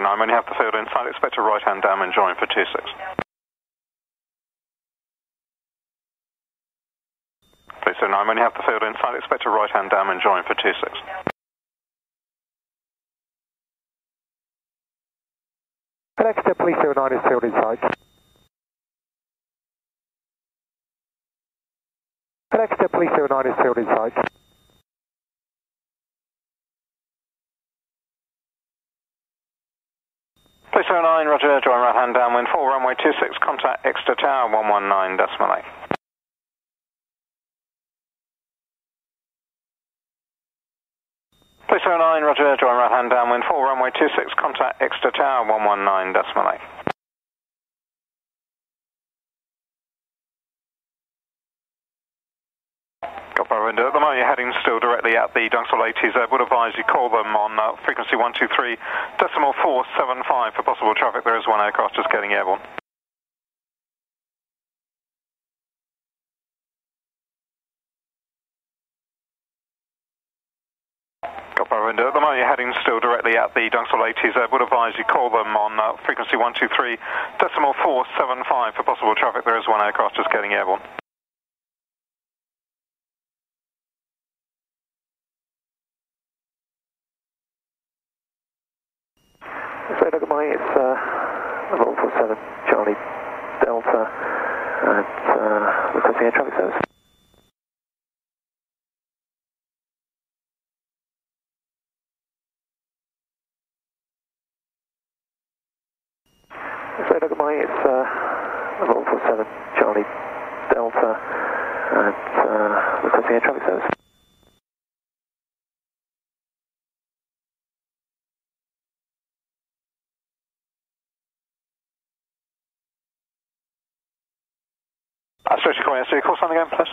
9, when you have the field in sight, expect a right-hand downwind join for 26. Please 9, when you have the field in sight, expect a right-hand downwind join for 26. Exeter, please 09 is field in sight. Next Exeter, please 09 is field in sight. Please 09, roger, join right-hand downwind, full runway 26, contact Exeter Tower 119 decimal 8. Please 09, roger, join right-hand downwind, full runway 26, contact Exeter Tower 119 decimal 8. Bravo window. At the moment, you're heading still directly at the Dunkeswell ATZ. Would advise you call them on uh, frequency 123 decimal 475 for possible traffic. There is one aircraft just getting airborne. Window. At the moment, you're heading still directly at the Dunkeswell ATZ. Would advise you call them on uh, frequency 123 decimal 475 for possible traffic. There is one aircraft just getting airborne. So look at my, it's uh, Level 47 Charlie Delta at uh, requesting air traffic service. So look at my, it's uh, Level 47 Charlie Delta at uh, requesting air traffic service. Uh, Station Command, so you call something again, please?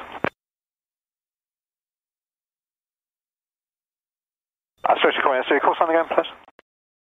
Uh, Station Command, so you call something again, please?